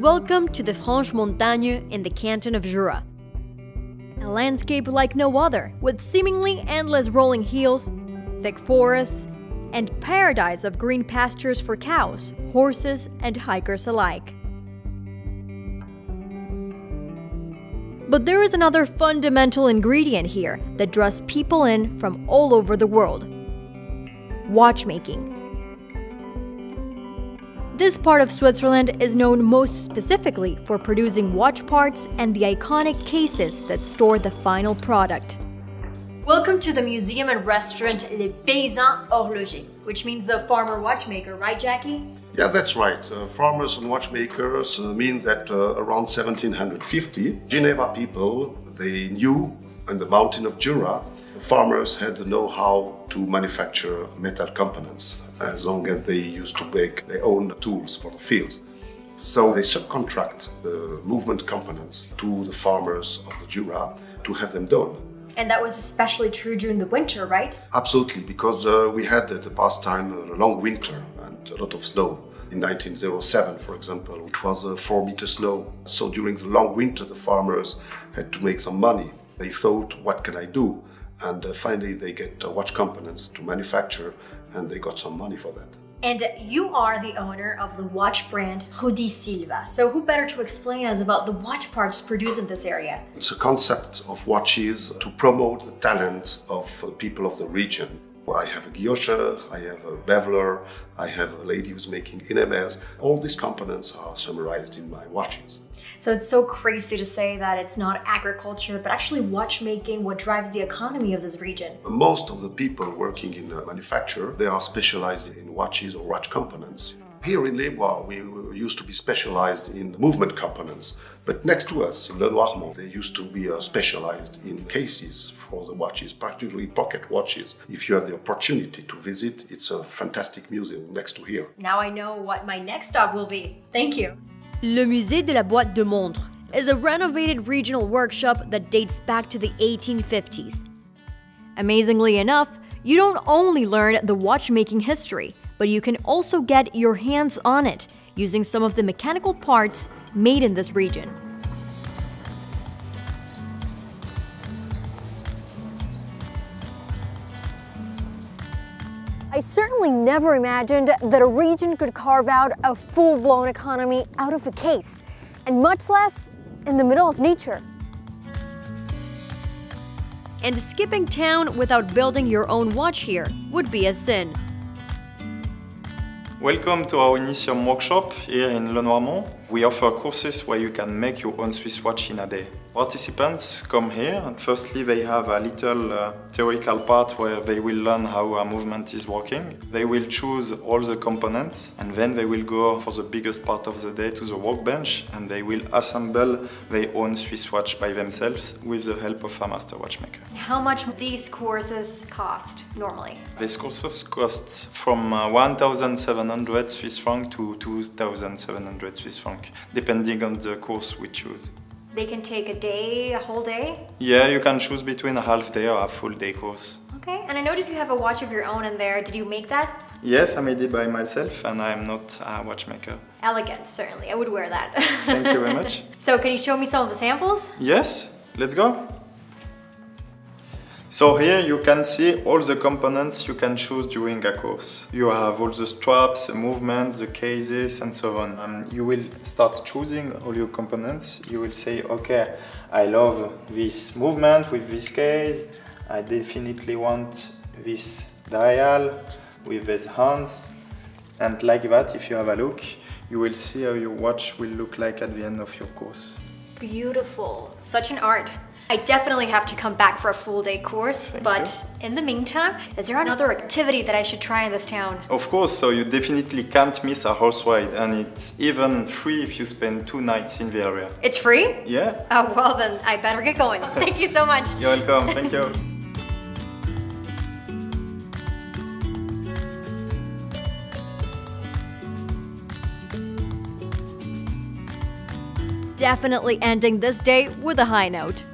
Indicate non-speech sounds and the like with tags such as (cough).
Welcome to the Franches Montagnes in the canton of Jura. A landscape like no other, with seemingly endless rolling hills, thick forests, and paradise of green pastures for cows, horses, and hikers alike. But there is another fundamental ingredient here that draws people in from all over the world watchmaking. This part of Switzerland is known most specifically for producing watch parts and the iconic cases that store the final product. Welcome to the museum and restaurant Les Paysans Horlogers, which means the farmer watchmaker, right, Jackie? Yeah, that's right. Uh, farmers and watchmakers uh, mean that uh, around 1750, Geneva people, they knew in the mountain of Jura, farmers had the know-how to manufacture metal components as long as they used to make their own tools for the fields. So they subcontract the movement components to the farmers of the Jura to have them done. And that was especially true during the winter, right? Absolutely, because uh, we had at the past time a long winter and a lot of snow. In 1907, for example, it was a four meter snow. So during the long winter, the farmers had to make some money. They thought, what can I do? And uh, finally, they get uh, watch components to manufacture, and they got some money for that. And you are the owner of the watch brand Rudis Sylva. So who better to explain us about the watch parts produced in this area? It's a concept of watches to promote the talents of the people of the region. I have a guillocher, I have a beveler, I have a lady who's making enamels. All these components are summarized in my watches. So it's so crazy to say that it's not agriculture, but actually watchmaking what drives the economy of this region. Most of the people working in the manufacture, they are specialized in watches or watch components. Here in Les Bois, we used to be specialized in movement components, but next to us in Le Noirmont, they used to be uh, specialized in cases for the watches, particularly pocket watches. If you have the opportunity to visit, it's a fantastic museum next to here. Now I know what my next stop will be. Thank you. Le Musée de la Boîte de Montre is a renovated regional workshop that dates back to the 1850s. Amazingly enough, you don't only learn the watchmaking history, but you can also get your hands on it using some of the mechanical parts made in this region. I certainly never imagined that a region could carve out a full-blown economy out of a case, and much less in the middle of nature. And skipping town without building your own watch here would be a sin. Welcome to our Initium workshop here in Le Noirmont. We offer courses where you can make your own Swiss watch in a day. Participants come here and firstly they have a little uh, theoretical part where they will learn how a movement is working. They will choose all the components and then they will go for the biggest part of the day to the workbench and they will assemble their own Swiss watch by themselves with the help of a master watchmaker. How much these courses cost normally? These courses cost from uh, 1,700 Swiss franc to 2,700 Swiss franc, depending on the course we choose. They can take a day, a whole day? Yeah, you can choose between a half day or a full day course. Okay, and I noticed you have a watch of your own in there. Did you make that? Yes, I made it by myself and I'm not a watchmaker. Elegant, certainly. I would wear that. Thank you very (laughs) much. So can you show me some of the samples? Yes, let's go. So here you can see all the components you can choose during a course. You have all the straps, the movements, the cases and so on. Um, you will start choosing all your components. You will say, okay, I love this movement with this case. I definitely want this dial with these hands. And like that, if you have a look, you will see how your watch will look like at the end of your course. Beautiful. Such an art. I definitely have to come back for a full day course, Thank but you. in the meantime, is there another activity that I should try in this town? Of course, so you definitely can't miss a horse ride and it's even free if you spend two nights in the area. It's free? Yeah. Oh, well then, I better get going. (laughs) Thank you so much. You're welcome, thank you. Definitely ending this day with a high note.